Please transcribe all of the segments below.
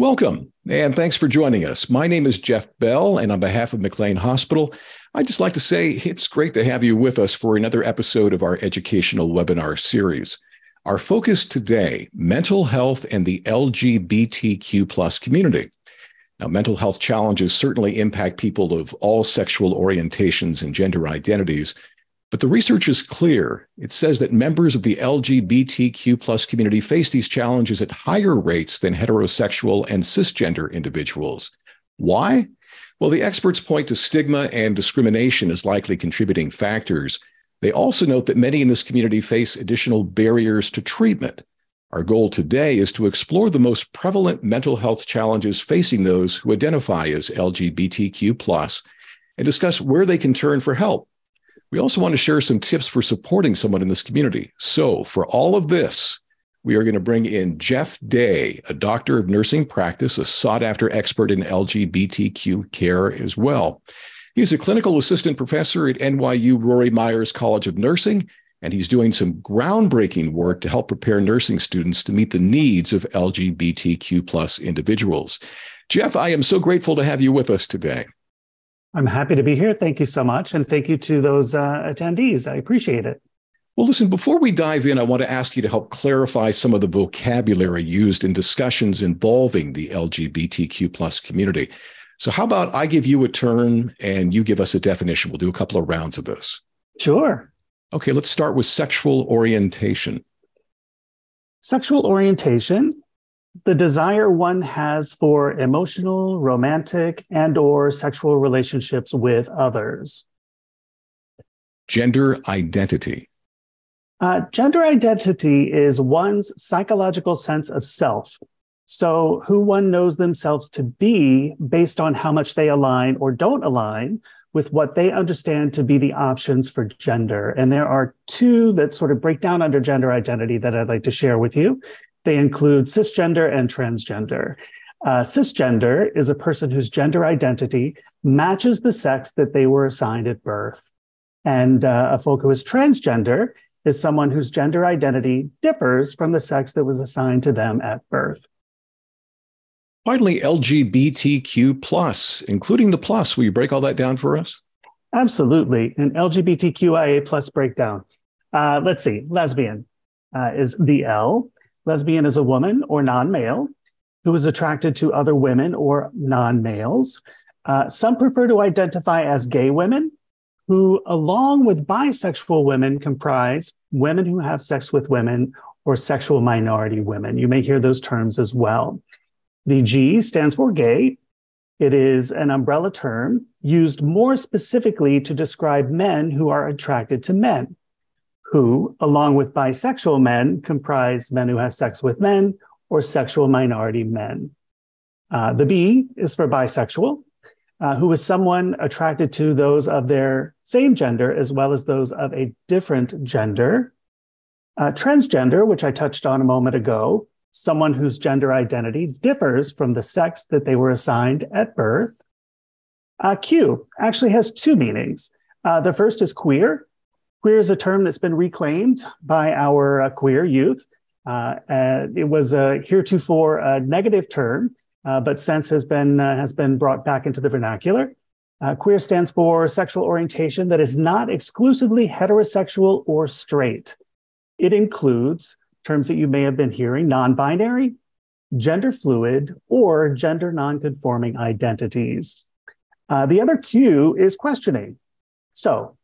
Welcome, and thanks for joining us. My name is Jeff Bell, and on behalf of McLean Hospital, I'd just like to say it's great to have you with us for another episode of our educational webinar series. Our focus today mental health and the LGBTQ plus community. Now, mental health challenges certainly impact people of all sexual orientations and gender identities, but the research is clear. It says that members of the LGBTQ plus community face these challenges at higher rates than heterosexual and cisgender individuals. Why? Well, the experts point to stigma and discrimination as likely contributing factors. They also note that many in this community face additional barriers to treatment. Our goal today is to explore the most prevalent mental health challenges facing those who identify as LGBTQ, and discuss where they can turn for help we also want to share some tips for supporting someone in this community. So, for all of this, we are going to bring in Jeff Day, a doctor of nursing practice, a sought after expert in LGBTQ care as well. He's a clinical assistant professor at NYU Rory Meyers College of Nursing, and he's doing some groundbreaking work to help prepare nursing students to meet the needs of LGBTQ plus individuals. Jeff, I am so grateful to have you with us today. I'm happy to be here. Thank you so much. And thank you to those uh, attendees. I appreciate it. Well, listen, before we dive in, I want to ask you to help clarify some of the vocabulary used in discussions involving the LGBTQ plus community. So, how about I give you a turn and you give us a definition? We'll do a couple of rounds of this. Sure. Okay, let's start with sexual orientation. Sexual orientation the desire one has for emotional, romantic, and or sexual relationships with others. Gender identity. Uh, gender identity is one's psychological sense of self. So, who one knows themselves to be based on how much they align or don't align with what they understand to be the options for gender. And there are two that sort of break down under gender identity that I'd like to share with you. They include cisgender and transgender. Uh, cisgender is a person whose gender identity matches the sex that they were assigned at birth. And uh, a folk who is transgender is someone whose gender identity differs from the sex that was assigned to them at birth. Finally, LGBTQ plus, including the plus. Will you break all that down for us? Absolutely. An LGBTQIA plus breakdown. Uh, let's see. Lesbian uh, is the L. Lesbian is a woman or non male who is attracted to other women or non males. Uh, some prefer to identify as gay women, who, along with bisexual women, comprise women who have sex with women or sexual minority women. You may hear those terms as well. The G stands for gay. It is an umbrella term used more specifically to describe men who are attracted to men who, along with bisexual men, comprise men who have sex with men or sexual minority men. Uh, the B is for bisexual, uh, who is someone attracted to those of their same gender as well as those of a different gender. Uh, transgender, which I touched on a moment ago, someone whose gender identity differs from the sex that they were assigned at birth. Uh, Q actually has two meanings. Uh, the first is queer, Queer is a term that's been reclaimed by our uh, queer youth. Uh, it was a heretofore a negative term, uh, but since has been uh, has been brought back into the vernacular. Uh, queer stands for sexual orientation that is not exclusively heterosexual or straight. It includes terms that you may have been hearing: non-binary, gender fluid, or gender non-conforming identities. Uh, the other Q is questioning. So,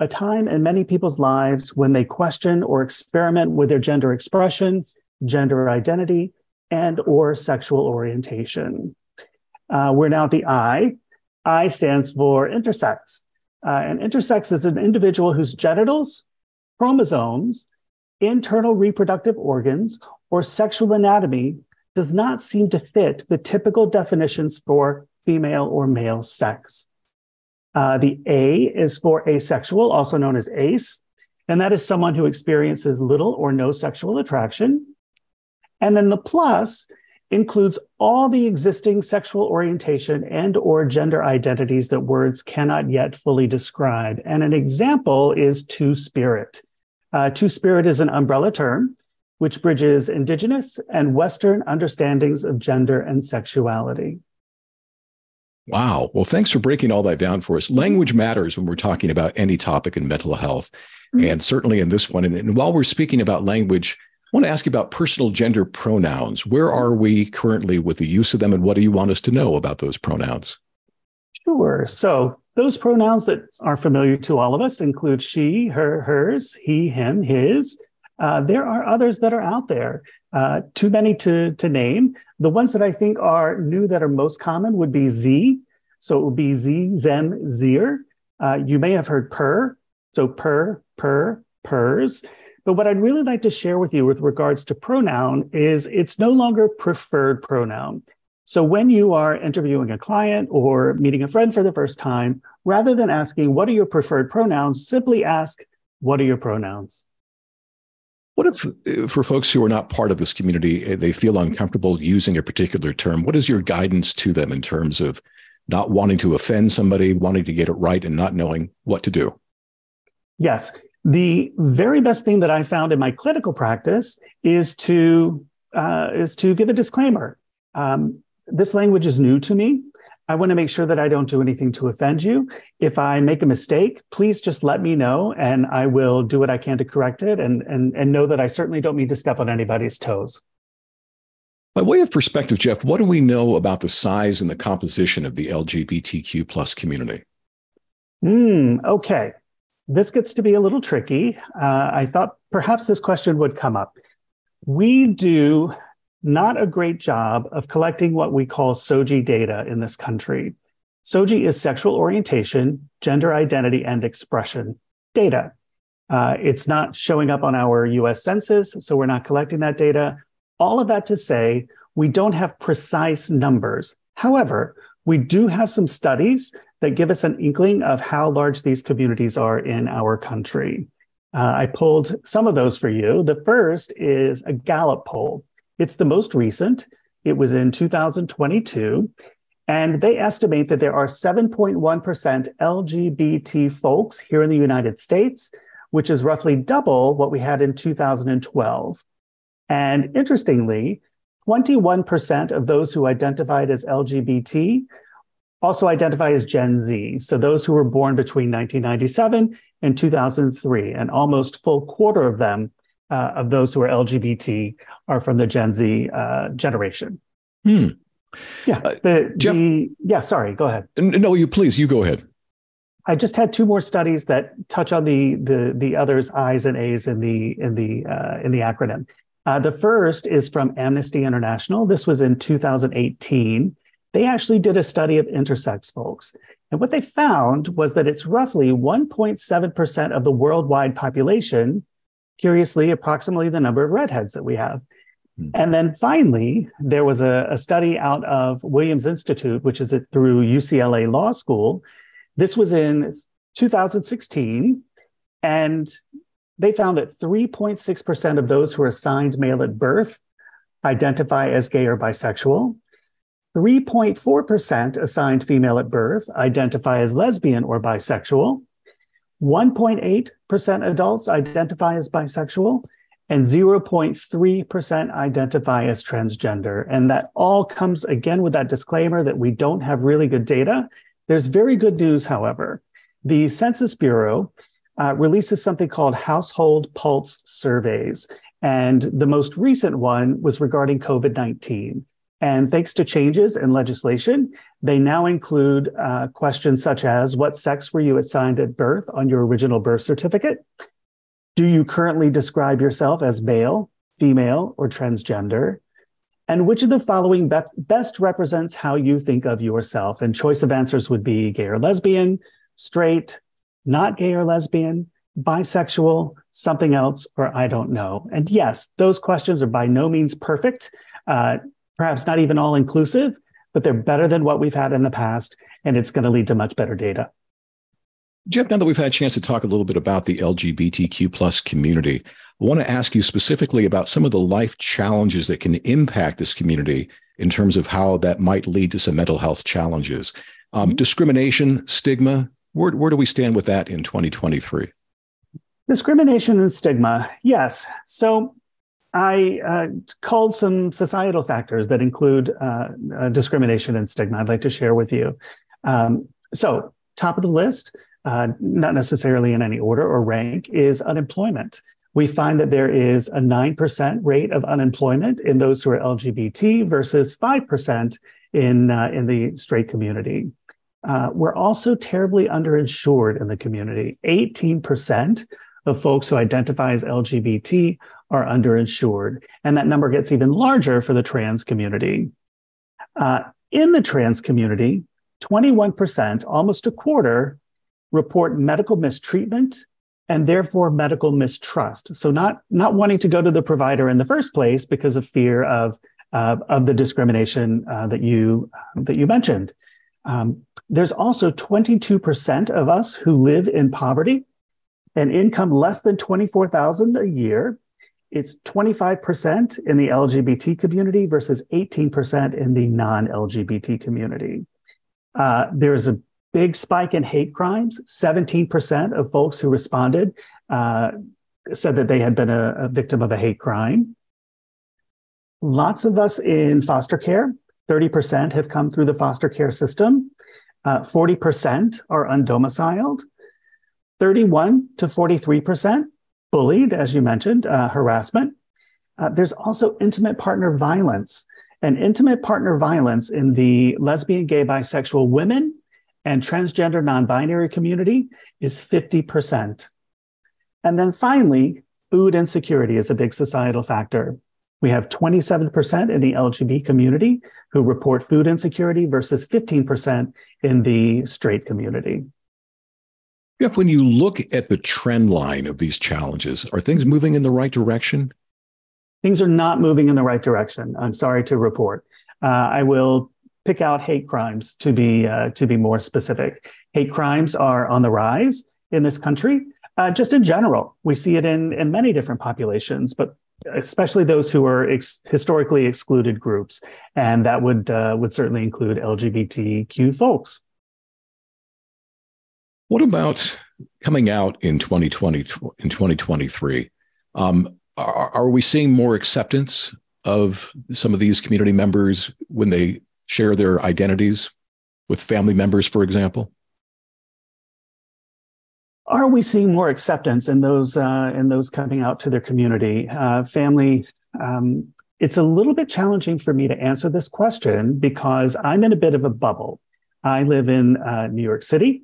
a time in many people's lives when they question or experiment with their gender expression, gender identity, and or sexual orientation. Uh, we're now at the I. I stands for intersex. Uh, and intersex is an individual whose genitals, chromosomes, internal reproductive organs, or sexual anatomy does not seem to fit the typical definitions for female or male sex. Uh, the A is for asexual, also known as ACE, and that is someone who experiences little or no sexual attraction. And then the plus includes all the existing sexual orientation and or gender identities that words cannot yet fully describe. And an example is two-spirit. Uh, two-spirit is an umbrella term which bridges Indigenous and Western understandings of gender and sexuality. Wow. Well, thanks for breaking all that down for us. Language matters when we're talking about any topic in mental health, mm-hmm. and certainly in this one. And, and, while we're speaking about language, I want to ask you about personal gender pronouns. Where are we currently with the use of them, and what do you want us to know about those pronouns? Sure. So, those pronouns that are familiar to all of us include she, her, hers, he, him, his. Uh, there are others that are out there, uh, too many to, to name. The ones that I think are new that are most common would be Z. So it would be Z, Zem, Zir. Uh, you may have heard per. So per, per, pers. But what I'd really like to share with you with regards to pronoun is it's no longer preferred pronoun. So when you are interviewing a client or meeting a friend for the first time, rather than asking, what are your preferred pronouns, simply ask, what are your pronouns? What if, for folks who are not part of this community, eh, they feel uncomfortable using a particular term? What is your guidance to them in terms of not wanting to offend somebody, wanting to get it right, and not knowing what to do? Yes. The very best thing that I found in my clinical practice is to uh, is to give a disclaimer. Um, this language is new to me. I want to make sure that I don't do anything to offend you. If I make a mistake, please just let me know and I will do what I can to correct it and, and, and know that I certainly don't mean to step on anybody's toes. By way of perspective, Jeff, what do we know about the size and the composition of the LGBTQ plus community? Hmm, okay. This gets to be a little tricky. Uh, I thought perhaps this question would come up. We do not a great job of collecting what we call SOGI data in this country. SOGI is sexual orientation, gender identity, and expression data. Uh, it's not showing up on our US Census, so we're not collecting that data. All of that to say, we don't have precise numbers. However, we do have some studies that give us an inkling of how large these communities are in our country. Uh, I pulled some of those for you. The first is a Gallup poll. It's the most recent. It was in 2022. And they estimate that there are 7.1% LGBT folks here in the United States, which is roughly double what we had in 2012. And interestingly, 21% of those who identified as LGBT also identify as Gen Z. So those who were born between 1997 and 2003, and almost full quarter of them uh, of those who are LGBT are from the Gen Z uh, generation. Hmm. Yeah. Uh, the, Jeff, the, yeah. Sorry. Go ahead. No, you please. You go ahead. I just had two more studies that touch on the the the others I's and A's in the in the uh, in the acronym. Uh, the first is from Amnesty International. This was in 2018. They actually did a study of intersex folks. And what they found was that it's roughly 1.7% of the worldwide population curiously, approximately the number of redheads that we have. Hmm. And then finally, there was a, a, study out of Williams Institute, which is it through UCLA Law School. This was in 2016. And they found that 3.6% of those who are assigned male at birth identify as gay or bisexual. 3.4% assigned female at birth identify as lesbian or bisexual. 1.8% adults identify as bisexual, and 0.3% identify as transgender. And that all comes again with that disclaimer that we don't have really good data. There's very good news, however. The Census Bureau uh, releases something called Household Pulse Surveys. And the most recent one was regarding COVID 19. And thanks to changes in legislation, they now include uh, questions such as What sex were you assigned at birth on your original birth certificate? Do you currently describe yourself as male, female, or transgender? And which of the following be- best represents how you think of yourself? And choice of answers would be gay or lesbian, straight, not gay or lesbian, bisexual, something else, or I don't know. And yes, those questions are by no means perfect. Uh, perhaps not even all inclusive, but they're better than what we've had in the past, and it's going to lead to much better data. Jeff, now that we've had a chance to talk a little bit about the LGBTQ plus community, I want to ask you specifically about some of the life challenges that can impact this community in terms of how that might lead to some mental health challenges. Um, mm-hmm. Discrimination, stigma, where, where do we stand with that in 2023? Discrimination and stigma, yes. So I uh, called some societal factors that include uh, uh, discrimination and stigma. I'd like to share with you. Um, so, top of the list, uh, not necessarily in any order or rank, is unemployment. We find that there is a 9% rate of unemployment in those who are LGBT versus 5% in, uh, in the straight community. Uh, we're also terribly underinsured in the community. 18% of folks who identify as LGBT are underinsured. And that number gets even larger for the trans community. Uh, in the trans community, 21%, almost a quarter, report medical mistreatment and therefore medical mistrust. So not, not wanting to go to the provider in the first place because of fear of, uh, of the discrimination uh, that, you, that you mentioned. Um, there's also 22% of us who live in poverty and income less than 24,000 a year. It's 25% in the LGBT community versus 18% in the non-LGBT community. Uh, there's a big spike in hate crimes. 17% of folks who responded uh, said that they had been a, a victim of a hate crime. Lots of us in foster care, 30% have come through the foster care system. Uh, 40% are undomiciled. 31 to 43% bullied, as you mentioned, uh, harassment. Uh, there's also intimate partner violence. And intimate partner violence in the lesbian, gay, bisexual women and transgender non binary community is 50%. And then finally, food insecurity is a big societal factor. We have 27% in the LGBT community who report food insecurity versus 15% in the straight community. Jeff, when you look at the trend line of these challenges, are things moving in the right direction? Things are not moving in the right direction. I'm sorry to report. Uh, I will pick out hate crimes to be uh, to be more specific. Hate crimes are on the rise in this country. Uh, just in general, we see it in in many different populations, but especially those who are ex- historically excluded groups, and that would uh, would certainly include LGBTQ folks. What about coming out in 2020 in 2023? Um, are, are we seeing more acceptance of some of these community members when they share their identities with family members, for example? Are we seeing more acceptance in those uh, in those coming out to their community, uh, family? Um, it's a little bit challenging for me to answer this question because I'm in a bit of a bubble. I live in uh, New York City,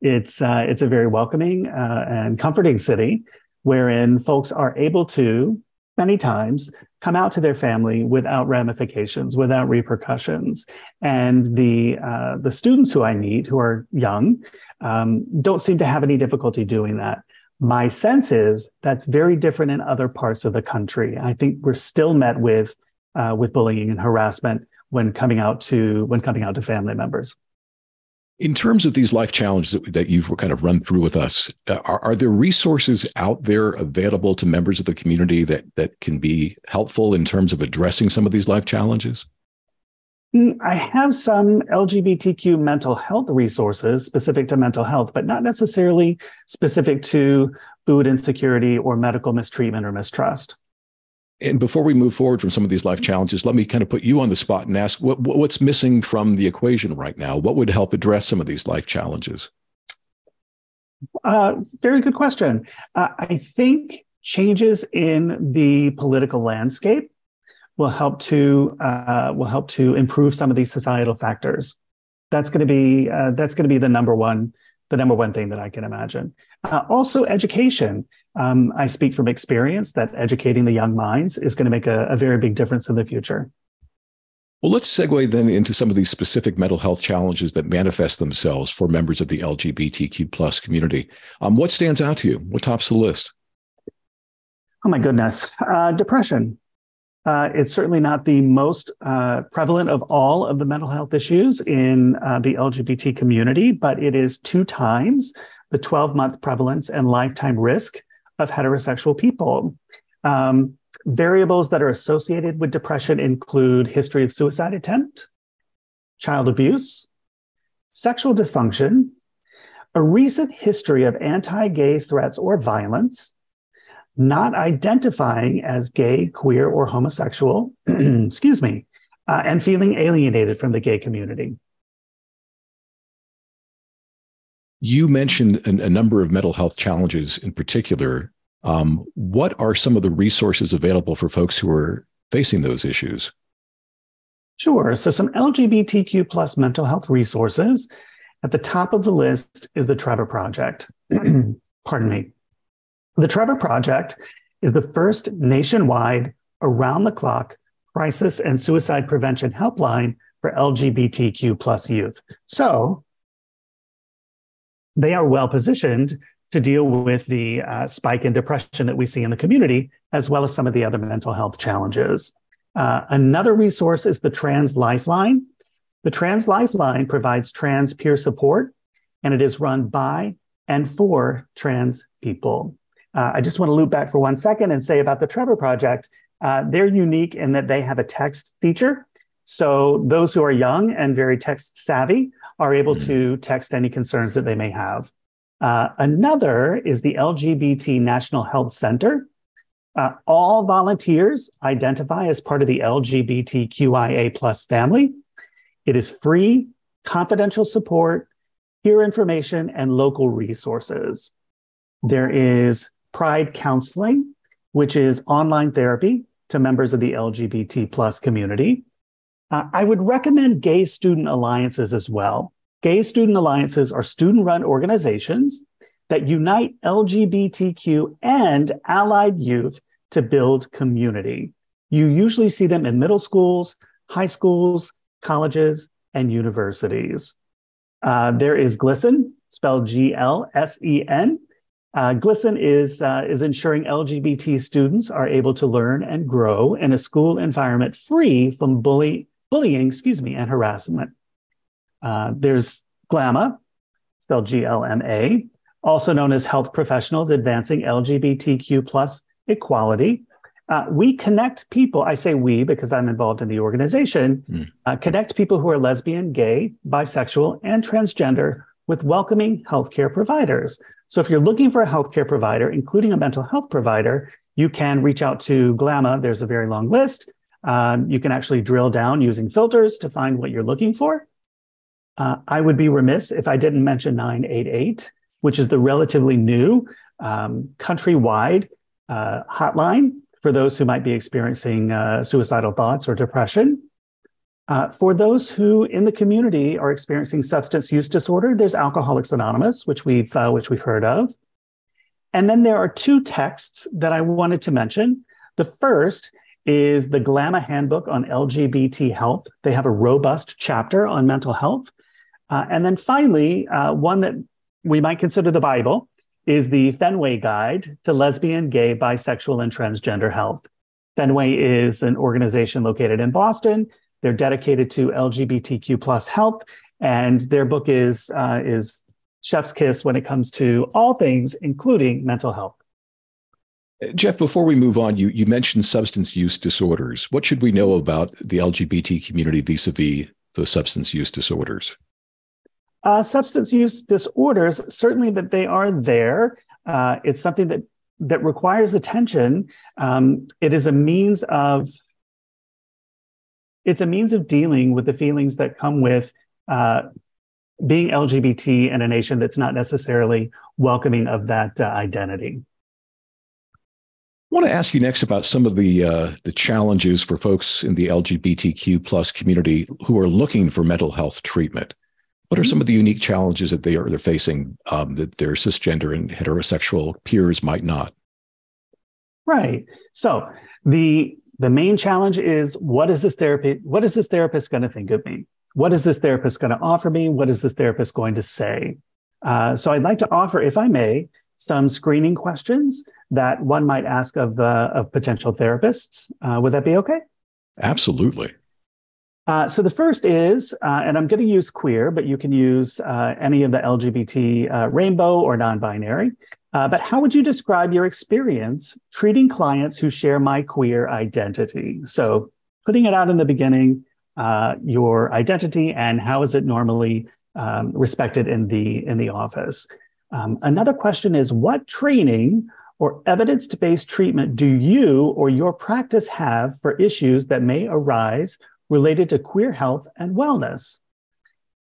it's uh, it's a very welcoming uh, and comforting city, wherein folks are able to many times come out to their family without ramifications, without repercussions. And the uh, the students who I meet, who are young, um, don't seem to have any difficulty doing that. My sense is that's very different in other parts of the country. I think we're still met with uh, with bullying and harassment when coming out to when coming out to family members. In terms of these life challenges that, that you've kind of run through with us, uh, are, are, there resources out there available to members of the community that that can be helpful in terms of addressing some of these life challenges? Mm, I have some LGBTQ mental health resources specific to mental health, but not necessarily specific to food insecurity or medical mistreatment or mistrust. And before we move forward from some of these life challenges, let me kind of put you on the spot and ask what, what's missing from the equation right now? What would help address some of these life challenges? Uh, very good question. Uh, I think changes in the political landscape will help to uh, will help to improve some of these societal factors. That's going to be uh, that's going to be the number one the number one thing that I can imagine. Uh, also, education. Um, I speak from experience that educating the young minds is going to make a, a very big difference in the future. Well, let's segue then into some of these specific mental health challenges that manifest themselves for members of the LGBTQ plus community. Um, what stands out to you? What tops the list? Oh my goodness, uh, depression. Uh, it's certainly not the most uh, prevalent of all of the mental health issues in uh, the LGBT community, but it is two times the 12 month prevalence and lifetime risk of heterosexual people. Um, variables that are associated with depression include history of suicide attempt, child abuse, sexual dysfunction, a recent history of anti gay threats or violence, not identifying as gay, queer, or homosexual, excuse me, uh, and feeling alienated from the gay community. You mentioned a, a number of mental health challenges in particular. Um, what are some of the resources available for folks who are facing those issues? Sure. So, some LGBTQ plus mental health resources. At the top of the list is the Trevor Project. Pardon me. The Trevor Project is the first nationwide, around the clock crisis and suicide prevention helpline for LGBTQ plus youth. So they are well positioned to deal with the uh, spike in depression that we see in the community, as well as some of the other mental health challenges. Uh, another resource is the Trans Lifeline. The Trans Lifeline provides trans peer support, and it is run by and for trans people. Uh, I just want to loop back for one second and say about the Trevor Project, uh, they're unique in that they have a text feature. So those who are young and very text savvy are able mm-hmm. to text any concerns that they may have. Uh, another is the LGBT National Health Center. Uh, all volunteers identify as part of the LGBTQIA plus family. It is free, confidential support, peer information, and local resources. There is Pride Counseling, which is online therapy to members of the LGBT plus community. Uh, I would recommend gay student alliances as well. Gay student alliances are student run organizations that unite LGBTQ and allied youth to build community. You usually see them in middle schools, high schools, colleges, and universities. Uh, there is GLSEN, spelled G L S E N, uh, GLSEN is, uh, is ensuring LGBT students are able to learn and grow in a school environment free from bully, bullying excuse me, and harassment. Uh, there's GLMA, spelled G-L-M-A, also known as Health Professionals Advancing LGBTQ plus Equality. Uh, we connect people, I say we because I'm involved in the organization, mm. connect people who are lesbian, gay, bisexual, and transgender with welcoming healthcare providers. So if you're looking for a healthcare provider, including a mental health provider, you can reach out to GLMA. There's a very long list. Um, you can actually drill down using filters to find what you're looking for. Uh, I would be remiss if I didn't mention 988, which is the relatively new um, countrywide uh, hotline for those who might be experiencing uh, suicidal thoughts or depression. Uh, for those who in the community are experiencing substance use disorder, there's Alcoholics Anonymous, which we've uh, which we've heard of, and then there are two texts that I wanted to mention. The first is the GLMA Handbook on LGBT Health. They have a robust chapter on mental health, uh, and then finally, uh, one that we might consider the Bible is the Fenway Guide to Lesbian, Gay, Bisexual, and Transgender Health. Fenway is an organization located in Boston they're dedicated to LGBTQ plus health, and their book is uh, is chef's kiss when it comes to all things, including mental health. Jeff, before we move on, you, you mentioned substance use disorders. What should we know about the LGBT community vis a vis the substance use disorders? Uh, substance use disorders, certainly that they are there. Uh, it's something that that requires attention. Um, it is a means of it's a means of dealing with the feelings that come with uh, being LGBT in a nation that's not necessarily welcoming of that uh, identity. I want to ask you next about some of the uh, the challenges for folks in the LGBTQ plus community who are looking for mental health treatment. What are some of the unique challenges that they are they're facing um, that their cisgender and heterosexual peers might not? Right. So the the main challenge is what is this therapy what is this therapist going to think of me? What is this therapist going to offer me? What is this therapist going to say? Uh, so i'd like to offer if i may some screening questions that one might ask of uh, of potential therapists. Uh, would that be okay? Absolutely. Uh, so the first is, uh, and I'm going to use queer, but you can use uh, any of the LGBT uh, rainbow or non-binary. Uh, but how would you describe your experience treating clients who share my queer identity? So, putting it out in the beginning, uh, your identity and how is it normally um, respected in the in the office? Um, another question is, what training or evidence based treatment do you or your practice have for issues that may arise related to queer health and wellness?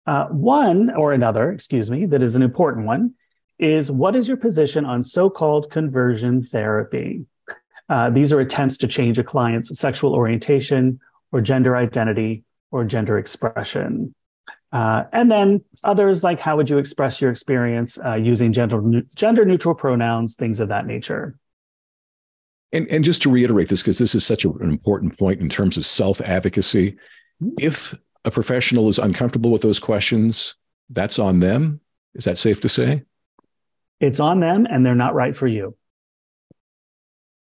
Uh, one or another, excuse me, that is an important one, is what is your position on so called conversion therapy? Uh, these are attempts to change a client's sexual orientation or gender identity or gender expression. Uh, and then others like how would you express your experience uh, using gender, gender neutral pronouns, things of that nature. And, and just to reiterate this, because this is such an important point in terms of self advocacy, if a professional is uncomfortable with those questions, that's on them. Is that safe to say? It's on them, and they're not right for you.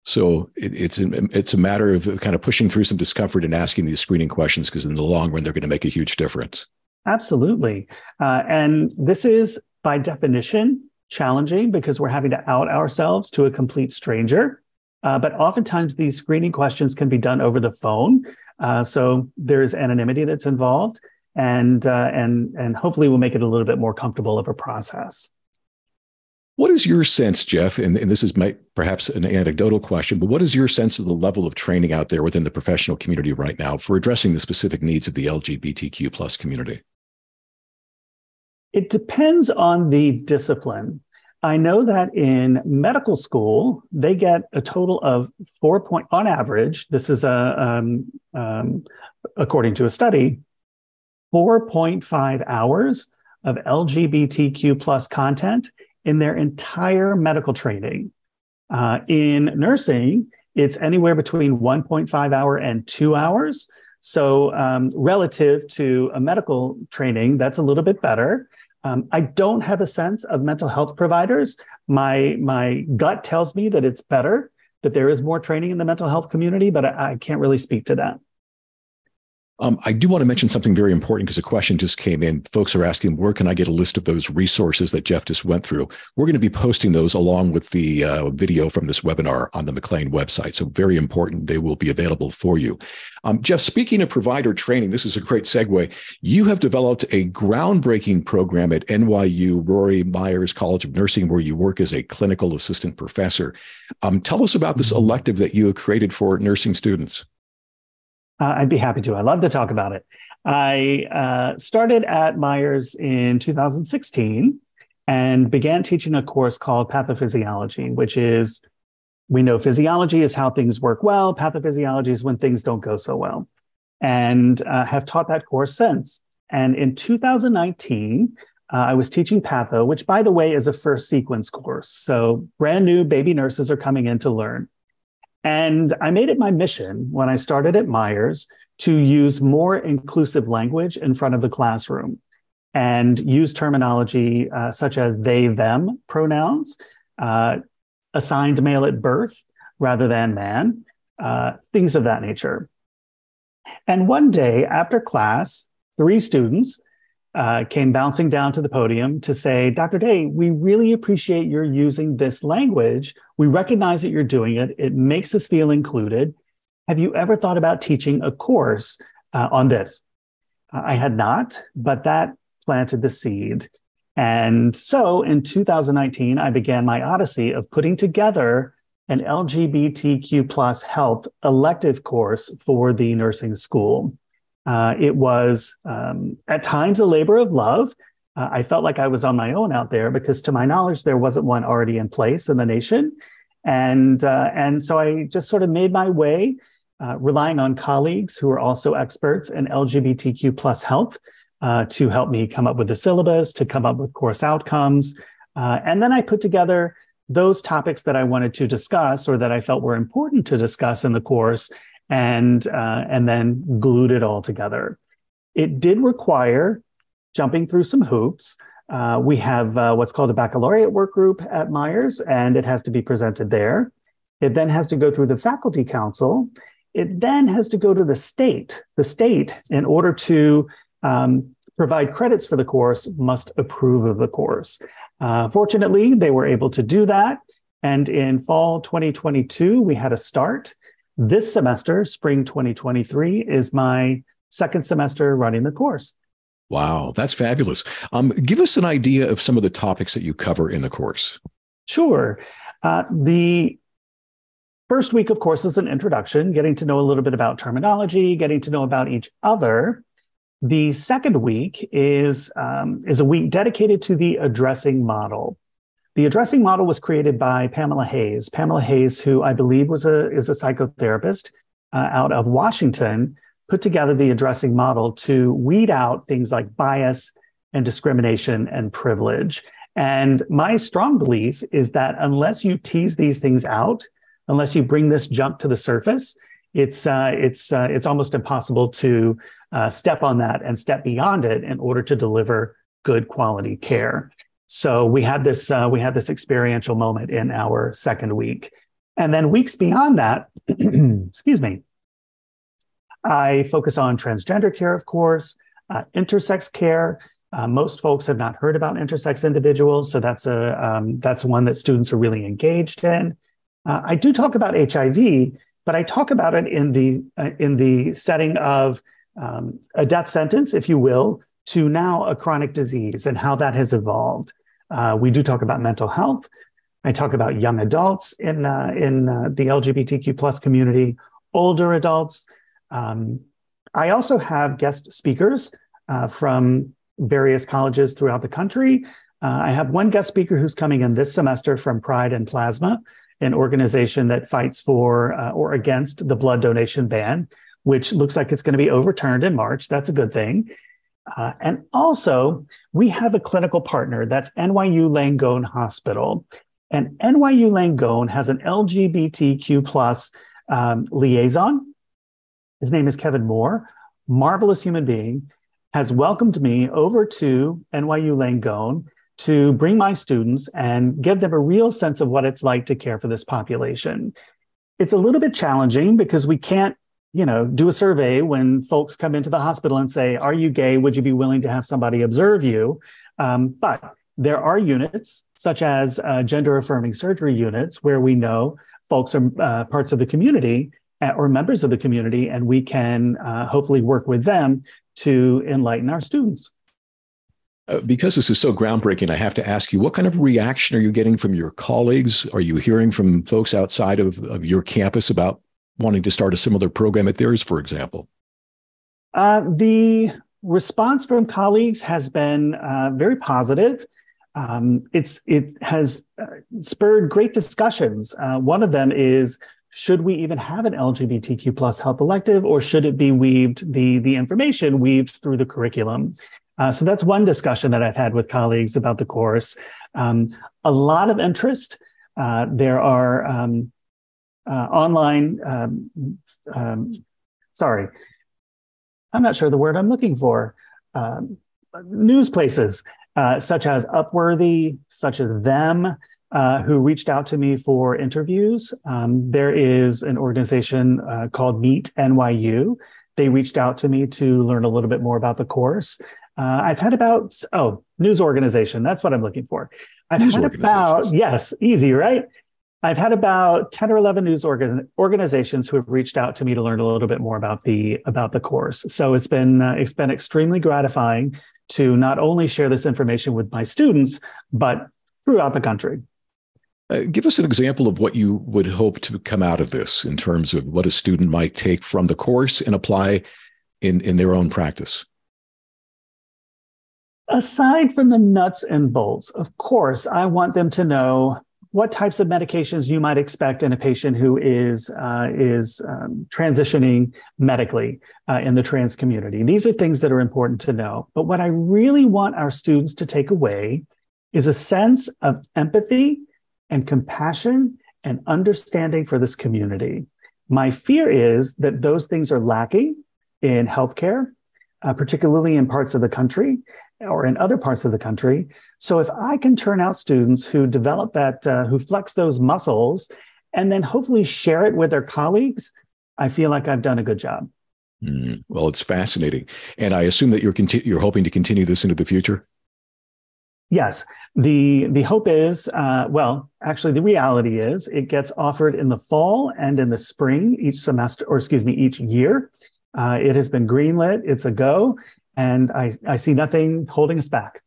So it, it's it's a matter of kind of pushing through some discomfort and asking these screening questions because in the long run they're going to make a huge difference. Absolutely, uh, and this is by definition challenging because we're having to out ourselves to a complete stranger. Uh, but oftentimes these screening questions can be done over the phone, uh, so there's anonymity that's involved, and uh, and and hopefully we'll make it a little bit more comfortable of a process. What is your sense, Jeff? And, and this is my, perhaps an anecdotal question, but what is your sense of the level of training out there within the professional community right now for addressing the specific needs of the LGBTQ plus community? It depends on the discipline. I know that in medical school, they get a total of four point, on average, this is a, um, um, according to a study, 4.5 hours of LGBTQ plus content in their entire medical training. Uh, in nursing, it's anywhere between 1.5 hour and two hours. So, um, relative to a medical training, that's a little bit better. Um, I don't have a sense of mental health providers. My my gut tells me that it's better, that there is more training in the mental health community, but I, I can't really speak to that. Um, I do want to mention something very important because a question just came in. Folks are asking, where can I get a list of those resources that Jeff just went through? We're going to be posting those along with the uh, video from this webinar on the McLean website. So, very important. They will be available for you. Um, Jeff, speaking of provider training, this is a great segue. You have developed a groundbreaking program at NYU Rory Meyers College of Nursing, where you work as a clinical assistant professor. Um, tell us about this mm-hmm. elective that you have created for nursing students. Uh, I'd be happy to. I love to talk about it. I uh, started at Meyers in 2016 and began teaching a course called Pathophysiology, which is we know physiology is how things work well, pathophysiology is when things don't go so well, and uh, have taught that course since. And in 2019, uh, I was teaching patho, which, by the way, is a first sequence course. So brand new baby nurses are coming in to learn. And I made it my mission when I started at Meyers to use more inclusive language in front of the classroom and use terminology uh, such as they, them pronouns, uh, assigned male at birth rather than man, uh, things of that nature. And one day after class, three students uh, came bouncing down to the podium to say, Dr. Day, we really appreciate your using this language. We recognize that you're doing it. It makes us feel included. Have you ever thought about teaching a course uh, on this? Uh, I had not, but that planted the seed. And so in 2019, I began my odyssey of putting together an LGBTQ plus health elective course for the nursing school. Uh, it was um, at times a labor of love. Uh, I felt like I was on my own out there because, to my knowledge, there wasn't one already in place in the nation, and uh, and so I just sort of made my way, uh, relying on colleagues who are also experts in LGBTQ plus health uh, to help me come up with the syllabus, to come up with course outcomes, uh, and then I put together those topics that I wanted to discuss or that I felt were important to discuss in the course and uh, and then glued it all together. It did require jumping through some hoops. Uh, we have uh, what's called a baccalaureate work group at Meyers, and it has to be presented there. It then has to go through the faculty council. It then has to go to the state. The state, in order to um, provide credits for the course, must approve of the course. Uh, fortunately, they were able to do that. And in fall 2022, we had a start. This semester, spring 2023, is my second semester running the course. Wow, that's fabulous. Um, give us an idea of some of the topics that you cover in the course. Sure. Uh, the first week, of course, is an introduction, getting to know a little bit about terminology, getting to know about each other. The second week is, um, is a week dedicated to the addressing model. The addressing model was created by Pamela Hays. Pamela Hays, who I believe was a, is a psychotherapist uh, out of Washington, put together the addressing model to weed out things like bias and discrimination and privilege. And my strong belief is that unless you tease these things out, unless you bring this junk to the surface, it's uh, it's uh, it's almost impossible to uh, step on that and step beyond it in order to deliver good quality care. So we had this uh, we had this experiential moment in our second week, and then weeks beyond that, excuse me, I focus on transgender care, of course, uh, intersex care. Uh, most folks have not heard about intersex individuals, so that's a um, that's one that students are really engaged in. Uh, I do talk about HIV, but I talk about it in the uh, in the setting of um, a death sentence, if you will, to now a chronic disease and how that has evolved. Uh, we do talk about mental health. I talk about young adults in uh, in uh, the LGBTQ plus community, older adults. Um, I also have guest speakers uh, from various colleges throughout the country. Uh, I have one guest speaker who's coming in this semester from Pride and Plasma, an organization that fights for uh, or against the blood donation ban, which looks like it's going to be overturned in March. That's a good thing. Uh, and also, we have a clinical partner that's NYU Langone Hospital. And NYU Langone has an LGBTQ plus um, liaison. His name is Kevin Moore, marvelous human being, has welcomed me over to NYU Langone to bring my students and give them a real sense of what it's like to care for this population. It's a little bit challenging because we can't, you know, do a survey when folks come into the hospital and say, "Are you gay? Would you be willing to have somebody observe you?" Um, but there are units such as uh, gender affirming surgery units where we know folks are uh, parts of the community uh, or members of the community, and we can uh, hopefully work with them to enlighten our students. Uh, because this is so groundbreaking, I have to ask you what kind of reaction are you getting from your colleagues? Are you hearing from folks outside of, of your campus about wanting to start a similar program at theirs, for example? Uh, the response from colleagues has been uh, very positive. Um, it's it has uh, spurred great discussions. Uh, one of them is should we even have an LGBTQ plus health elective, or should it be weaved the the information weaved through the curriculum? Uh, so that's one discussion that I've had with colleagues about the course. Um, a lot of interest. Uh, there are um, online, um, um sorry, I'm not sure the word I'm looking for, um, news places uh, such as Upworthy, such as Them, uh, who reached out to me for interviews. Um, there is an organization uh, called Meet NYU. They reached out to me to learn a little bit more about the course. Uh, I've had about, oh, news organization. That's what I'm looking for. I've news had about, yes, easy, right? I've had about 10 or 11 news organ- organizations who have reached out to me to learn a little bit more about the about the course. So it's been uh, it's been extremely gratifying to not only share this information with my students, but throughout the country. Uh, give us an example of what you would hope to come out of this in terms of what a student might take from the course and apply in, in their own practice aside from the nuts and bolts, of course, I want them to know what types of medications you might expect in a patient who is uh, is um, transitioning medically uh, in the trans community. These are things that are important to know. But what I really want our students to take away is a sense of empathy and compassion and understanding for this community. My fear is that those things are lacking in healthcare, uh, particularly in parts of the country or in other parts of the country. So if I can turn out students who develop that, uh, who flex those muscles, and then hopefully share it with their colleagues, I feel like I've done a good job. Mm, well, it's fascinating, and I assume that you're conti- you're hoping to continue this into the future. Yes, the the hope is uh, well, actually, the reality is it gets offered in the fall and in the spring each semester, or excuse me, each year. Uh, it has been greenlit; it's a go, and I, I see nothing holding us back.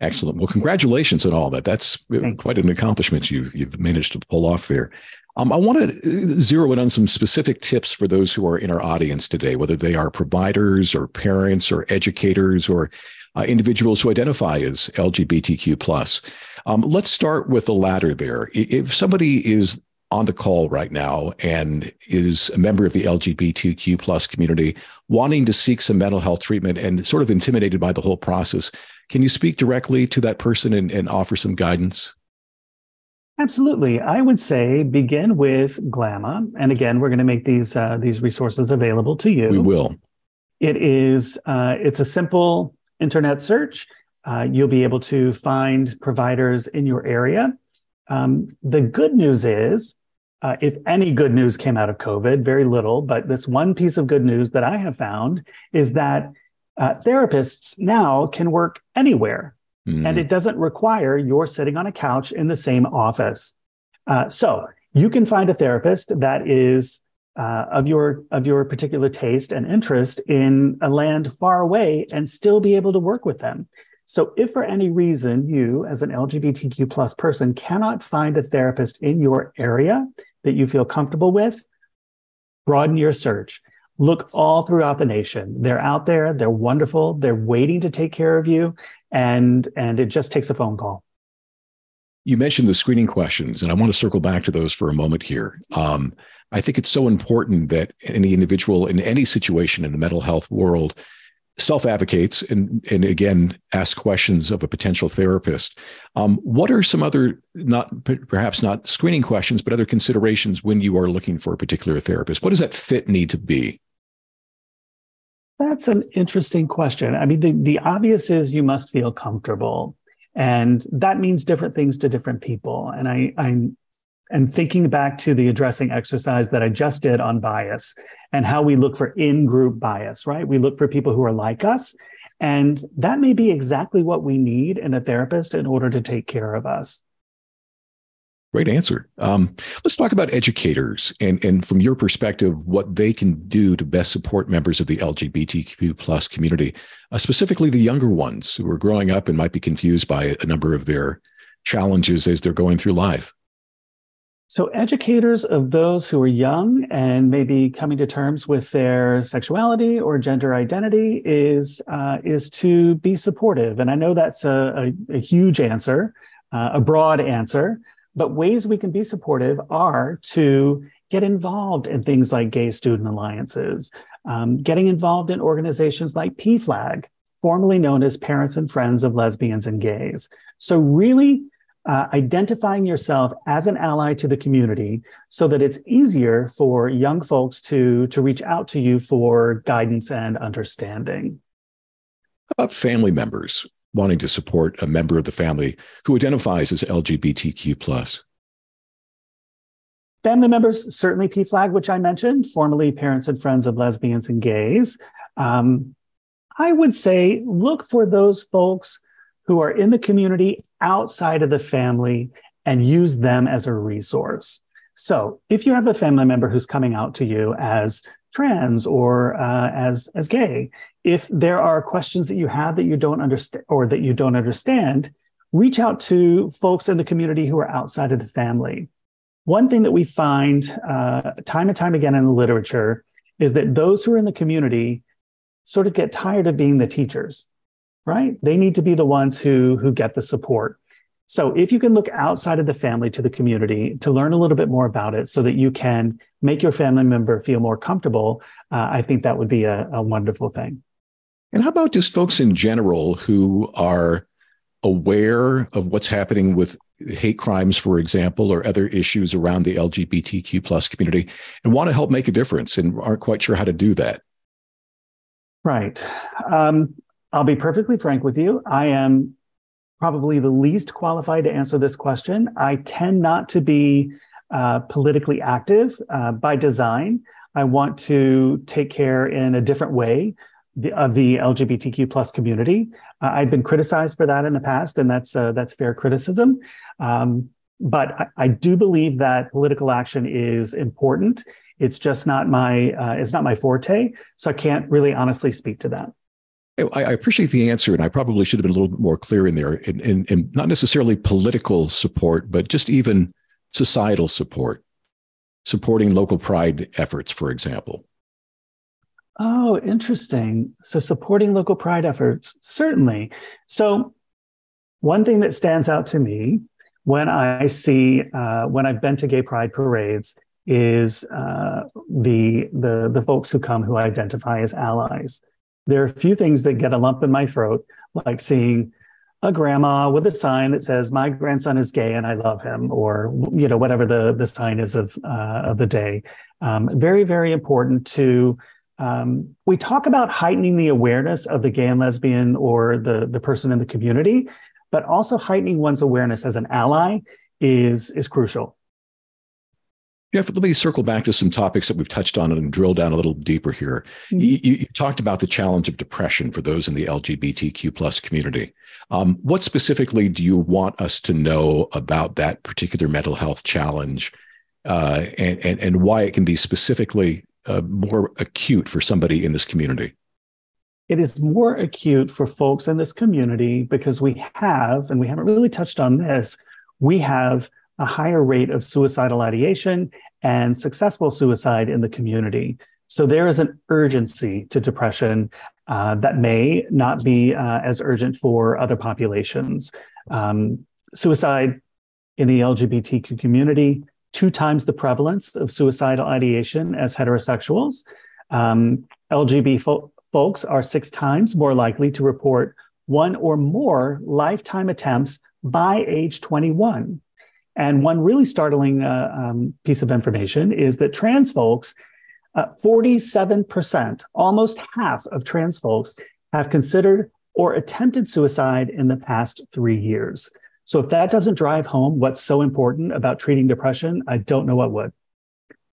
Excellent. Well, congratulations on all that. That's quite an accomplishment you've, you've managed to pull off there. Um, I want to zero in on some specific tips for those who are in our audience today, whether they are providers or parents or educators or uh, individuals who identify as LGBTQ plus. Um, let's start with the latter there. If somebody is on the call right now and is a member of the LGBTQ plus community wanting to seek some mental health treatment and sort of intimidated by the whole process, can you speak directly to that person and, and offer some guidance? Absolutely. I would say begin with GLMA. And again, we're going to make these uh, these resources available to you. We will. It is uh, it's a simple internet search. Uh, you'll be able to find providers in your area. Um, the good news is, uh, if any good news came out of COVID, very little, but this one piece of good news that I have found is that uh, therapists now can work anywhere. Mm. And it doesn't require you're sitting on a couch in the same office. Uh, so you can find a therapist that is uh, of your of your particular taste and interest in a land far away and still be able to work with them. So if for any reason you as an LGBTQ plus person cannot find a therapist in your area that you feel comfortable with, broaden your search. Look all throughout the nation. They're out there, they're wonderful, they're waiting to take care of you and and it just takes a phone call. You mentioned the screening questions, and I want to circle back to those for a moment here. Um, I think it's so important that any individual in any situation in the mental health world self advocates and, and again ask questions of a potential therapist. Um, what are some other, not perhaps not screening questions, but other considerations when you are looking for a particular therapist? What does that fit need to be? That's an interesting question. I mean, the, the obvious is you must feel comfortable. And that means different things to different people. And I, I'm and thinking back to the addressing exercise that I just did on bias and how we look for in group bias, right? We look for people who are like us. And that may be exactly what we need in a therapist in order to take care of us. Great answer. Um, let's talk about educators and, and from your perspective, what they can do to best support members of the LGBTQ plus community, uh, specifically the younger ones who are growing up and might be confused by a number of their challenges as they're going through life. So, educators of those who are young and maybe coming to terms with their sexuality or gender identity is uh, is to be supportive. And I know that's a, a, a huge answer, uh, a broad answer. But ways we can be supportive are to get involved in things like gay student alliances, um, getting involved in organizations like PFLAG, formerly known as Parents and Friends of Lesbians and Gays. So, really uh, identifying yourself as an ally to the community so that it's easier for young folks to, to reach out to you for guidance and understanding. How about family members? wanting to support a member of the family who identifies as LGBTQ plus? Family members, certainly PFLAG, which I mentioned, formerly Parents and Friends of Lesbians and Gays. Um, I would say look for those folks who are in the community outside of the family and use them as a resource. So if you have a family member who's coming out to you as trans or uh, as as gay if there are questions that you have that you don't understand or that you don't understand reach out to folks in the community who are outside of the family one thing that we find uh, time and time again in the literature is that those who are in the community sort of get tired of being the teachers right they need to be the ones who who get the support so if you can look outside of the family to the community to learn a little bit more about it so that you can make your family member feel more comfortable, uh, I think that would be a, a wonderful thing. And how about just folks in general who are aware of what's happening with hate crimes, for example, or other issues around the LGBTQ plus community and want to help make a difference and aren't quite sure how to do that? Right. Um, I'll be perfectly frank with you. I am probably the least qualified to answer this question. I tend not to be uh, politically active uh, by design. I want to take care in a different way of the LGBTQ plus community. Uh, I've been criticized for that in the past, and that's uh, that's fair criticism. Um, but I, I, do believe that political action is important. It's just not my uh, it's not my forte, so I can't really honestly speak to that. I, appreciate the answer, and I probably should have been a little bit more clear in there, in not necessarily political support, but just even societal support, supporting local pride efforts, for example. Oh, interesting. So, supporting local pride efforts, certainly. So, one thing that stands out to me when I see, uh, when I've been to gay pride parades, is uh, the, the, the folks who come who identify as allies. There are a few things that get a lump in my throat, like seeing a grandma with a sign that says "My grandson is gay and I love him," or you know whatever the the sign is of uh, of the day. Um, very very important to. Um, we talk about heightening the awareness of the gay and lesbian or the the person in the community, but also heightening one's awareness as an ally is is crucial. Jeff, let me circle back to some topics that we've touched on and drill down a little deeper here. Mm-hmm. You, you, talked about the challenge of depression for those in the LGBTQ plus community. Um, what specifically do you want us to know about that particular mental health challenge, uh, and, and and why it can be specifically uh, more acute for somebody in this community? It is more acute for folks in this community because we have, and we haven't really touched on this, we have a higher rate of suicidal ideation and successful suicide in the community. So there is an urgency to depression uh, that may not be uh, as urgent for other populations. Um, suicide in the LGBTQ community, two times the prevalence of suicidal ideation as heterosexuals. Um, LGBT fo- folks are six times more likely to report one or more lifetime attempts by age 21. And one really startling uh, um, piece of information is that trans folks, uh, 47%, almost half of trans folks, have considered or attempted suicide in the past three years. So if that doesn't drive home what's so important about treating depression, I don't know what would.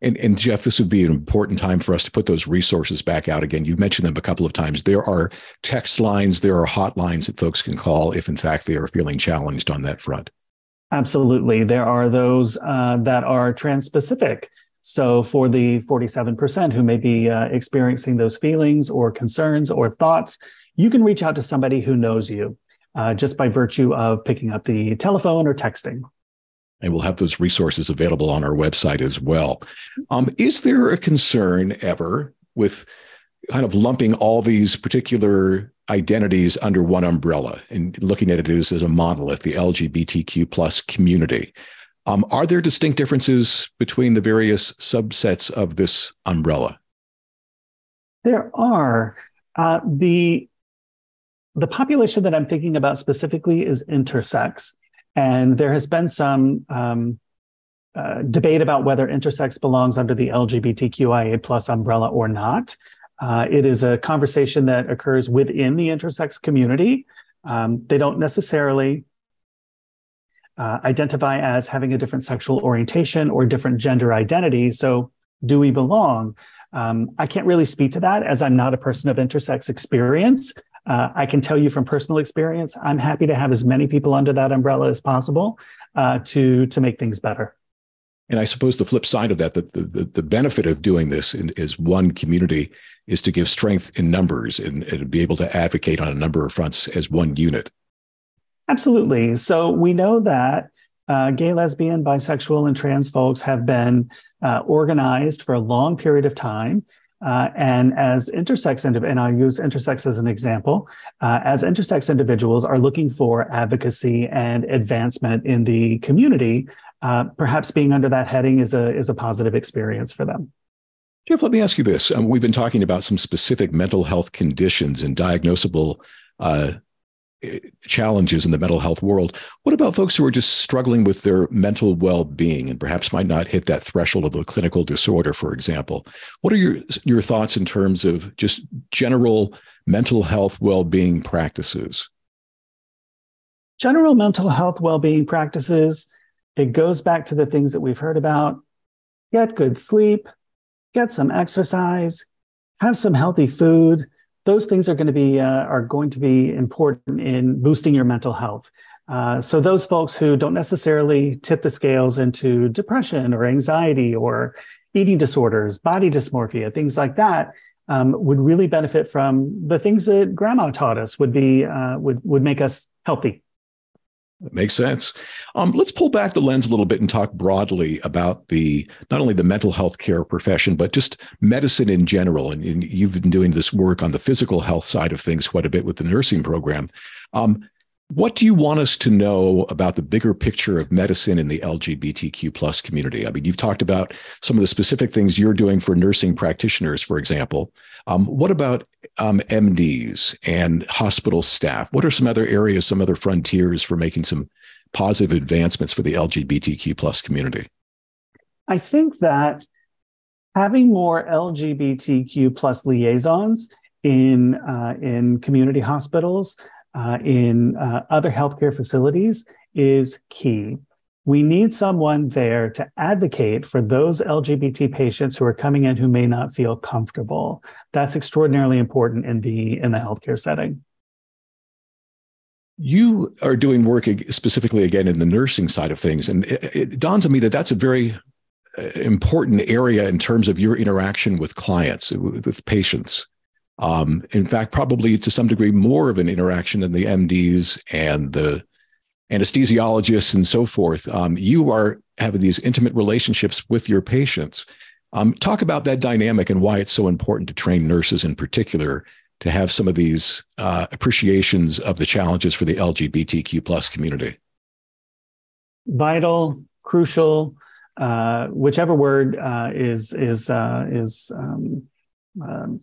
And, and, Jeff, this would be an important time for us to put those resources back out again. You mentioned them a couple of times. There are text lines, there are hotlines that folks can call if, in fact, they are feeling challenged on that front. Absolutely. There are those uh, that are trans specific. So, for the 47% who may be uh, experiencing those feelings or concerns or thoughts, you can reach out to somebody who knows you uh, just by virtue of picking up the telephone or texting. And we'll have those resources available on our website as well. Um, is there a concern ever with kind of lumping all these particular identities under one umbrella and looking at it as, as a monolith, the LGBTQ plus community. Um, are there distinct differences between the various subsets of this umbrella? There are. Uh, the the population that I'm thinking about specifically is intersex, and there has been some um, uh, debate about whether intersex belongs under the LGBTQIA plus umbrella or not. Uh, it is a conversation that occurs within the intersex community. Um, they don't necessarily uh, identify as having a different sexual orientation or different gender identity. So, do we belong? Um, I can't really speak to that as I'm not a person of intersex experience. Uh, I can tell you from personal experience, I'm happy to have as many people under that umbrella as possible uh, to to make things better. And I suppose the flip side of that, the, the, the benefit of doing this is one community is to give strength in numbers and, and be able to advocate on a number of fronts as one unit. Absolutely. So we know that uh, gay, lesbian, bisexual, and trans folks have been uh, organized for a long period of time. Uh, and as intersex, and I'll use intersex as an example, uh, as intersex individuals are looking for advocacy and advancement in the community, uh, perhaps being under that heading is a is a positive experience for them. Jeff, let me ask you this: um, We've been talking about some specific mental health conditions and diagnosable uh, challenges in the mental health world. What about folks who are just struggling with their mental well-being and perhaps might not hit that threshold of a clinical disorder, for example? What are your your thoughts in terms of just general mental health well-being practices? General mental health well-being practices it goes back to the things that we've heard about get good sleep, get some exercise, have some healthy food. Those things are going to be uh, are going to be important in boosting your mental health. Uh, so those folks who don't necessarily tip the scales into depression or anxiety or eating disorders, body dysmorphia, things like that, um, would really benefit from the things that grandma taught us would be uh, would would make us healthy Makes sense. Um, let's pull back the lens a little bit and talk broadly about the not only the mental health care profession, but just medicine in general. And, and you've been doing this work on the physical health side of things quite a bit with the nursing program. Um, what do you want us to know about the bigger picture of medicine in the LGBTQ plus community? I mean, you've talked about some of the specific things you're doing for nursing practitioners, for example. Um, what about um, MDs and hospital staff? What are some other areas, some other frontiers for making some positive advancements for the LGBTQ plus community? I think that having more LGBTQ plus liaisons in uh, in community hospitals uh, in uh, other healthcare facilities is key. We need someone there to advocate for those LGBT patients who are coming in who may not feel comfortable. That's extraordinarily important in the in the healthcare setting. You are doing work specifically again in the nursing side of things, and it, it dawns on me that that's a very uh, important area in terms of your interaction with clients, with patients. Um, in fact, probably to some degree more of an interaction than the MDs and the anesthesiologists and so forth. Um, you are having these intimate relationships with your patients. Um, talk about that dynamic and why it's so important to train nurses in particular to have some of these uh, appreciations of the challenges for the LGBTQ plus community. Vital, crucial, uh, whichever word uh, is is uh, is um, um,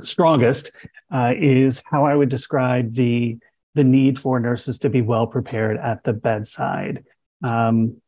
strongest uh, is how I would describe the the need for nurses to be well prepared at the bedside, um,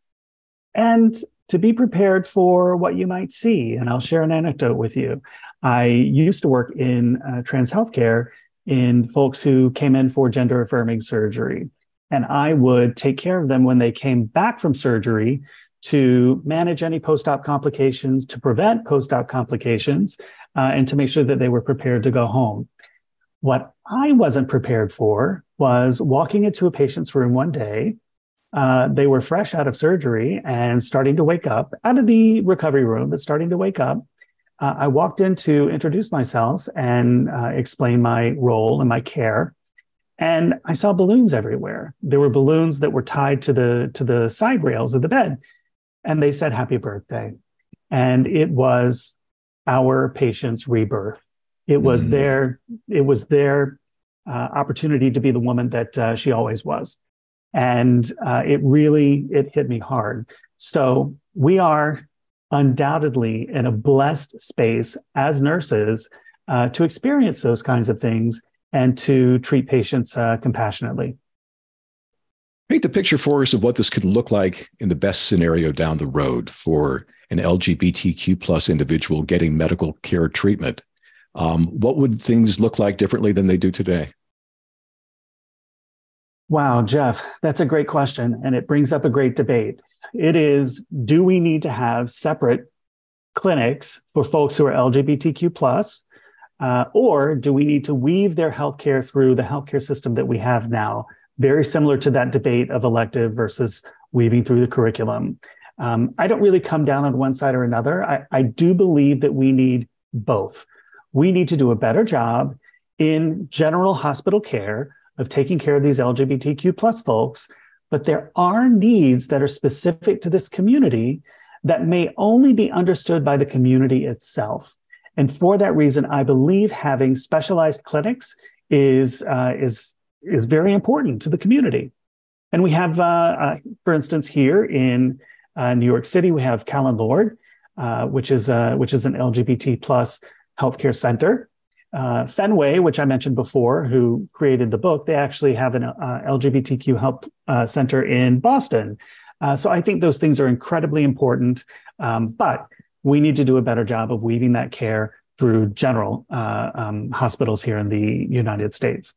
and to be prepared for what you might see. And I'll share an anecdote with you. I used to work in uh, trans healthcare in folks who came in for gender affirming surgery. And I would take care of them when they came back from surgery to manage any post op complications, to prevent post op complications, uh, and to make sure that they were prepared to go home. What I wasn't prepared for was walking into a patient's room one day. Uh, they were fresh out of surgery and starting to wake up out of the recovery room, but starting to wake up. Uh, I walked in to introduce myself and uh, explain my role and my care. And I saw balloons everywhere. There were balloons that were tied to the to the side rails of the bed, and they said "Happy Birthday," and it was our patient's rebirth. It was mm-hmm. their it was their uh, opportunity to be the woman that uh, she always was, and uh, it really it hit me hard. So we are undoubtedly in a blessed space as nurses uh, to experience those kinds of things and to treat patients uh, compassionately. Paint the picture for us of what this could look like in the best scenario down the road for an LGBTQ plus individual getting medical care treatment. Um, what would things look like differently than they do today? Wow, Jeff, that's a great question. And it brings up a great debate. It is do we need to have separate clinics for folks who are LGBTQ plus? Uh, or do we need to weave their healthcare through the healthcare system that we have now very similar to that debate of elective versus weaving through the curriculum. Um, I don't really come down on one side or another. I, I do believe that we need both. We need to do a better job in general hospital care of taking care of these LGBTQ plus folks, but there are needs that are specific to this community that may only be understood by the community itself. And for that reason, I believe having specialized clinics is uh, is is very important to the community. And we have, uh, uh, for instance, here in uh, New York City, we have Callen Lorde, uh, which is uh, which is an LGBT plus healthcare center. Uh, Fenway, which I mentioned before, who created the book, they actually have an LGBTQ health center in Boston. so I think those things are incredibly important, um, but we need to do a better job of weaving that care through general um, hospitals here in the United States.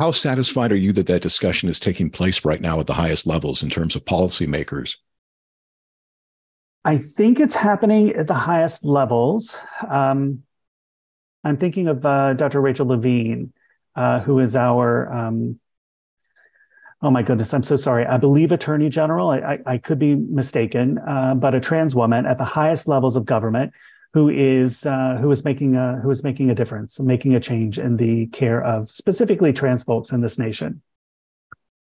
How satisfied are you that that discussion is taking place right now at the highest levels in terms of policymakers? I think it's happening at the highest levels. Um, I'm thinking of uh, Dr. Rachel Levine, uh, who is our, um, oh my goodness, I'm so sorry. I believe Attorney General, I, I, I could be mistaken, uh, but a trans woman at the highest levels of government who is uh, who is making a who is making a difference, making a change in the care of specifically trans folks in this nation.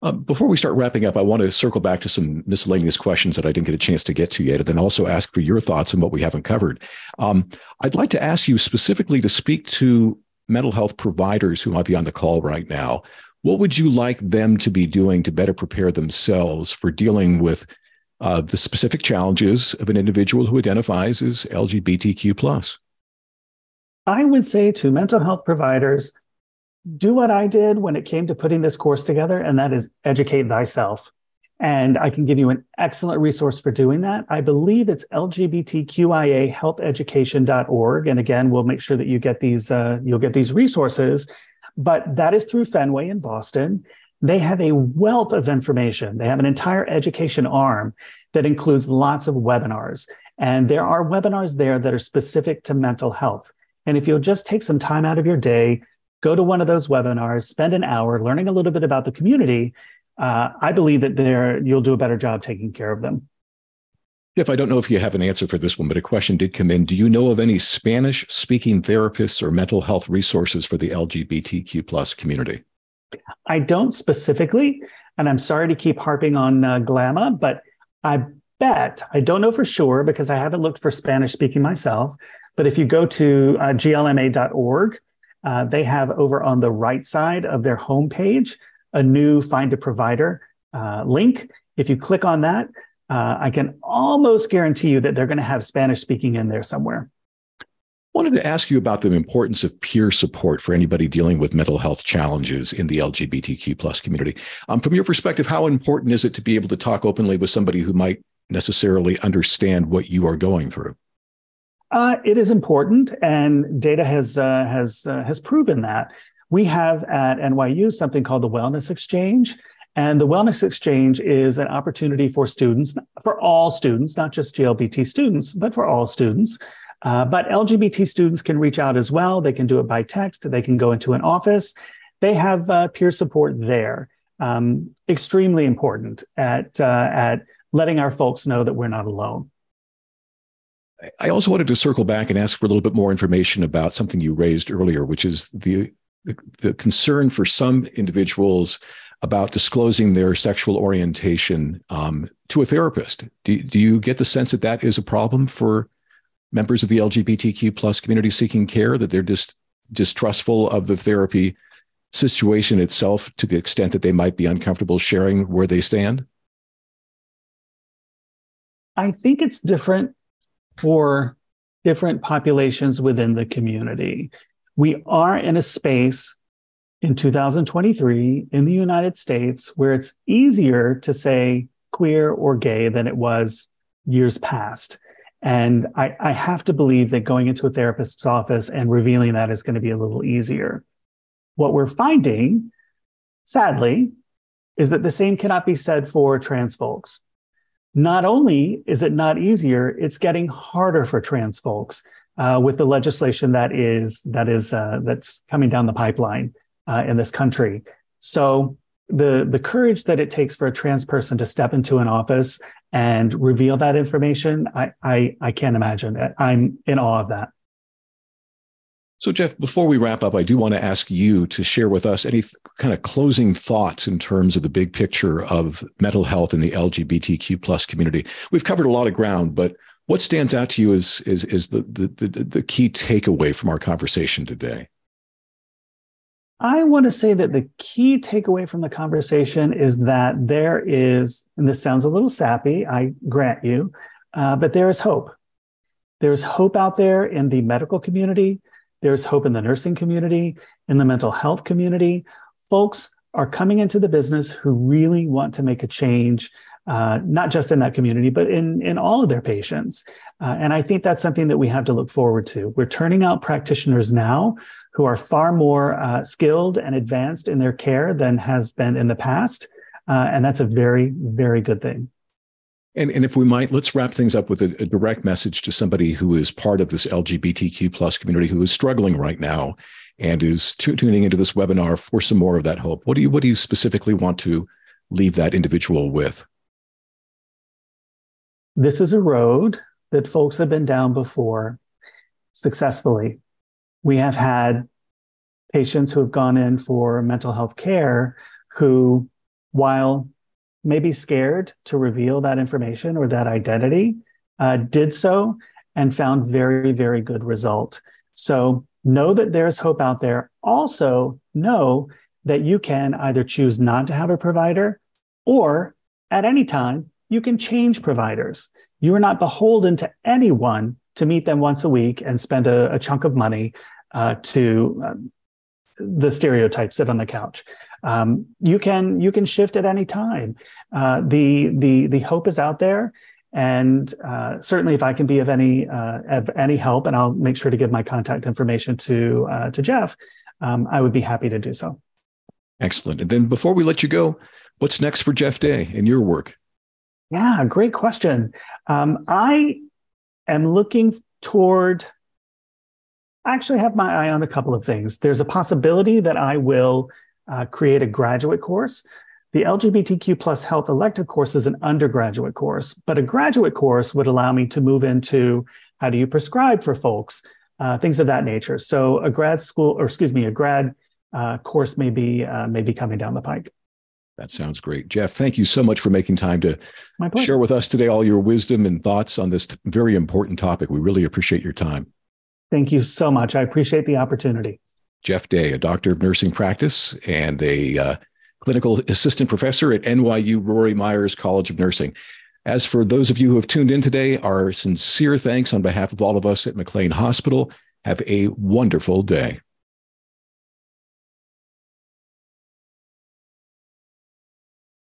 Uh, before we start wrapping up, I want to circle back to some miscellaneous questions that I didn't get a chance to get to yet, and then also ask for your thoughts on what we haven't covered. Um, I'd like to ask you specifically to speak to mental health providers who might be on the call right now. What would you like them to be doing to better prepare themselves for dealing with uh, the specific challenges of an individual who identifies as LGBTQ plus? I would say to mental health providers, do what I did when it came to putting this course together, and that is educate thyself. And I can give you an excellent resource for doing that. I believe it's lgbtqiahealtheducation.org. And again, we'll make sure that you get these, uh, you'll get these resources. But that is through Fenway in Boston. They have a wealth of information. They have an entire education arm that includes lots of webinars. And there are webinars there that are specific to mental health. And if you'll just take some time out of your day, go to one of those webinars, spend an hour learning a little bit about the community, uh, I believe that there you'll do a better job taking care of them. Jeff, I don't know if you have an answer for this one, but a question did come in. Do you know of any Spanish speaking therapists or mental health resources for the LGBTQ plus community? I don't specifically, and I'm sorry to keep harping on uh, but I bet, I don't know for sure because I haven't looked for Spanish speaking myself, but if you go to uh, glma.org, uh, they have over on the right side of their homepage a new find a provider uh, link. If you click on that, uh, I can almost guarantee you that they're going to have Spanish speaking in there somewhere. Wanted to ask you about the importance of peer support for anybody dealing with mental health challenges in the LGBTQ plus community. Um, from your perspective, how important is it to be able to talk openly with somebody who might necessarily understand what you are going through? Uh, it is important, and data has uh, has uh, has proven that. We have at NYU something called the Wellness Exchange, and the Wellness Exchange is an opportunity for students, for all students, not just GLBT students, but for all students. Uh, but LGBT students can reach out as well. They can do it by text. They can go into an office. They have uh, peer support there. Um, extremely important at uh, at letting our folks know that we're not alone. I also wanted to circle back and ask for a little bit more information about something you raised earlier, which is the the, the concern for some individuals about disclosing their sexual orientation um, to a therapist. Do, do you get the sense that that is a problem for members of the LGBTQ plus community seeking care, that they're just distrustful of the therapy situation itself to the extent that they might be uncomfortable sharing where they stand? I think it's different for different populations within the community. We are in a space in 2023 in the United States where it's easier to say queer or gay than it was years past. And I, I, have to believe that going into a therapist's office and revealing that is going to be a little easier. What we're finding, sadly, is that the same cannot be said for trans folks not only is it not easier, it's getting harder for trans folks uh, with the legislation that is that is uh, that's coming down the pipeline uh, in this country. So the the courage that it takes for a trans person to step into an office and reveal that information, I I, I can't imagine. I'm in awe of that. So, Jeff, before we wrap up, I do want to ask you to share with us any kind of closing thoughts in terms of the big picture of mental health in the LGBTQ plus community. We've covered a lot of ground, but what stands out to you is is is the the the, the key takeaway from our conversation today? I want to say that the key takeaway from the conversation is that there is, and this sounds a little sappy, I grant you, uh, but there is hope. There's hope out there in the medical community. There's hope in the nursing community, in the mental health community. Folks are coming into the business who really want to make a change, uh, not just in that community, but in, in all of their patients. Uh, and I think that's something that we have to look forward to. We're turning out practitioners now who are far more uh, skilled and advanced in their care than has been in the past. Uh, and that's a very, very good thing. And, and if we might, let's wrap things up with a, a, direct message to somebody who is part of this LGBTQ plus community who is struggling right now and is t- tuning into this webinar for some more of that hope. What do you what do you specifically want to leave that individual with? This is a road that folks have been down before, successfully. We have had patients who have gone in for mental health care who, while maybe scared to reveal that information or that identity, uh, did so and found very, very good result. So know that there's hope out there. Also, know that you can either choose not to have a provider or at any time you can change providers. You are not beholden to anyone to meet them once a week and spend a, a chunk of money uh, to um, the stereotype sit on the couch. Um, you can you can shift at any time. Uh, the the the hope is out there, and uh, certainly if I can be of any uh, of any help, and I'll make sure to give my contact information to uh, to Jeff, um, I would be happy to do so. Excellent. And then before we let you go, what's next for Jeff Day in your work? Yeah, great question. Um, I am looking toward I actually have my eye on a couple of things. There's a possibility that I will uh, create a graduate course. The LGBTQ plus health elective course is an undergraduate course, but a graduate course would allow me to move into how do you prescribe for folks, uh, things of that nature. So a grad school, or excuse me, a grad uh, course may be uh, may be coming down the pike. That sounds great. Jeff, thank you so much for making time to share with us today all your wisdom and thoughts on this very important topic. We really appreciate your time. Thank you so much. I appreciate the opportunity. Jeff Day, a doctor of nursing practice and a uh, clinical assistant professor at NYU Rory Meyers College of Nursing. As for those of you who have tuned in today, our sincere thanks on behalf of all of us at McLean Hospital. Have a wonderful day.